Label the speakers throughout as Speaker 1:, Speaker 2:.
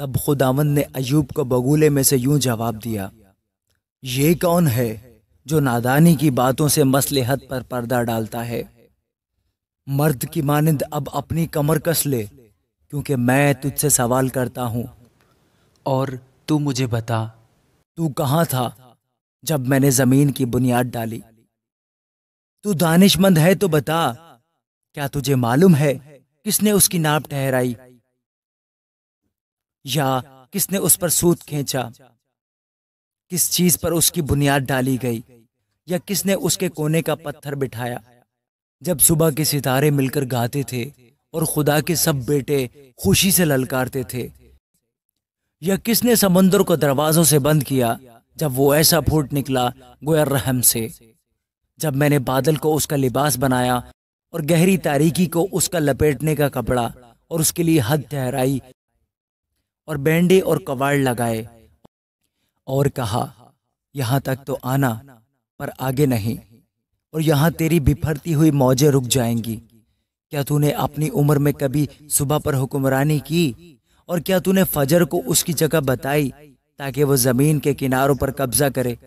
Speaker 1: तब खुदावन ने अयूब को बगूले में से यूँ जवाब दिया ये कौन है जो नादानी की बातों से मसलहत पर पर्दा डालता है? मर्द की मानंद अब अपनी कमर कस ले क्योंकि मैं तुझसे सवाल करता हूँ।
Speaker 2: और तू मुझे बता।
Speaker 1: तू कहाँ था जब मैंने ज़मीन की बुनियाद डाली? तू दानिशमंद है तो बता क्या तुझे मालूम है किसने उसकी नाप ठहराई? या किसने उस पर सूत खींचा? किस चीज़ पर उसकी बुनियाद डाली गई? या किसने उसके कोने का पत्थर बिठाया? जब सुबह के सितारे मिलकर गाते थे और खुदा के सब बेटे खुशी से ललकारते थे, या किसने समुद्र को दरवाजों से बंद किया जब वो ऐसा फूट निकला गोया रहम से? जब मैंने बादल को उसका लिबास बनाया और गहरी तारीकी को उसका लपेटने का कपड़ा और उसके लिए हद ठहराई और बैंडे और कवाड़ लगाए और कहा, यहाँ तक तो आना, पर आगे नहीं। और यहाँ तेरी बिफरती हुई मौजें रुक जाएँगी। क्या तूने अपनी उम्र में कभी सुबह पर हुक्मरानी की? और क्या तूने फजर को उसकी जगह बताई, ताकि वो ज़मीन के किनारों पर कब्जा करे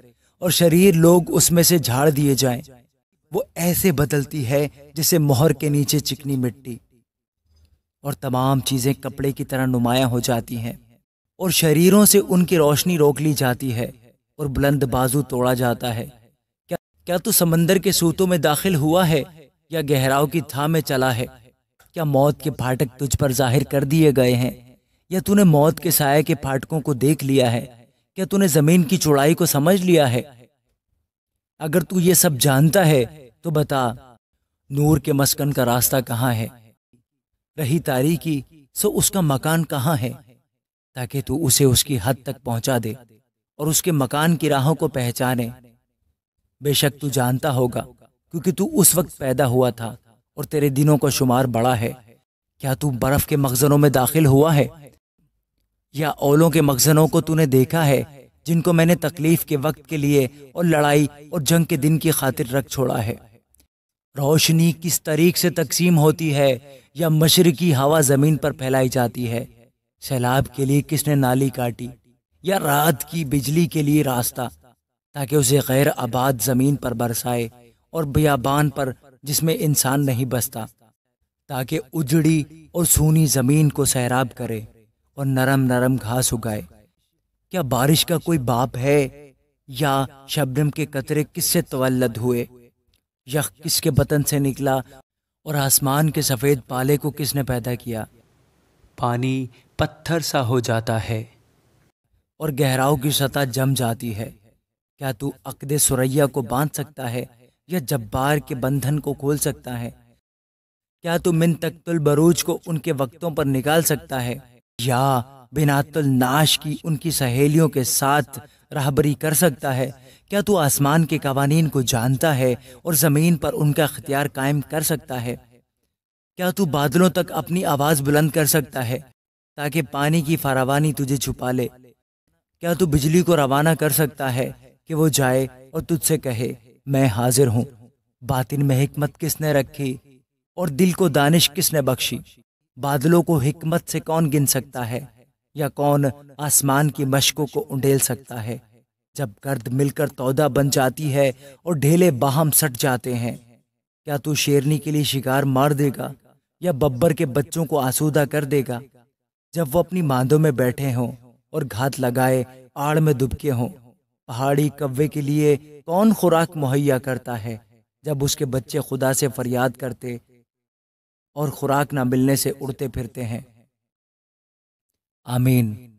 Speaker 1: और शरीर लोग उसमें से झाड़ दिए जाएँ? वो ऐसे बदलती है, जैसे मोहर के नीचे चिकनी मिट्टी। और तमाम चीज़ें कपड़े की तरह नुमाया हो जाती हैं और शरीरों से उनकी रोशनी रोक ली जाती है और बुलंद बाजू तोड़ा जाता है। क्या क्या तू समंदर के सूतों में दाखिल हुआ है? या गहराव की था में चला है? क्या मौत के फाटक तुझ पर ज़ाहिर कर दिए गए हैं? या तूने मौत के साय के फाटकों को देख लिया है? क्या तूने ज़मीन की चौड़ाई को समझ लिया है? अगर तू ये सब जानता है तो बता, नूर के मस्कन का रास्ता कहाँ है? रही तारीकी, सो उसका मकान कहाँ है? ताकि तू उसे उसकी हद तक पहुँचा दे और उसके मकान की राहों को पहचाने। बेशक तू जानता होगा, क्योंकि तू उस वक्त पैदा हुआ था और तेरे दिनों का शुमार बड़ा है। क्या तू बर्फ़ के मखजनों में दाखिल हुआ है? या ओलों के मखजनों को तूने देखा है, जिनको मैंने तकलीफ़ के वक्त के लिए और लड़ाई और जंग के दिन की खातिर रख छोड़ा है? रोशनी किस तरीक से तकसीम होती है या मशरकी हवा ज़मीन पर फैलाई जाती है? सैलाब के लिए किसने नाली काटी या रात की बिजली के लिए रास्ता ताकि उसे गैर आबाद ज़मीन पर बरसाए और बियाबान पर जिसमें इंसान नहीं बसता, ताकि उजड़ी और सूनी ज़मीन को सैराब करे और नरम नरम घास उगाए? क्या बारिश का कोई बाप है या शबनम के कतरे किससे तवल्लद हुए? यख किसके बतन से निकला और आसमान के सफ़ेद पाले को किसने पैदा किया?
Speaker 2: पानी पत्थर सा हो जाता है।
Speaker 1: और गहराव की सतह जम जाती है। क्या तू अकद सुरैया को बाँध सकता है या जब्बार के बंधन को खोल सकता है? क्या तू मिन तख्तुल बरूज को उनके वक्तों पर निकाल सकता है? या बिनातुल नाश की उनकी सहेलियों के साथ राहबरी कर सकता है। क्या तू आसमान के कवानीन को जानता है और ज़मीन पर उनका अख्तियार कायम कर सकता है? क्या तू बादलों तक अपनी आवाज़ बुलंद कर सकता है ताकि पानी की फरावानी तुझे छुपा ले? क्या तू बिजली को रवाना कर सकता है कि वो जाए और तुझसे कहे, मैं हाजिर हूँ। बातिन में हिकमत किसने रखी और दिल को दानिश किसने बख्शी? बादलों को हिकमत से कौन गिन सकता है? या कौन आसमान की मशकों को उंडेल सकता है? जब गर्द मिलकर तौदा बन जाती है और ढेले बाहम सट जाते हैं, क्या तू शेरनी के लिए शिकार मार देगा या बब्बर के बच्चों को आसूदा कर देगा? जब वो अपनी मांदों में बैठे हों और घात लगाए आड़ में दुबके हों, पहाड़ी कव्वे के लिए कौन खुराक मुहैया करता है जब उसके बच्चे खुदा से फरियाद करते और खुराक ना मिलने से उड़ते फिरते हैं? Amin.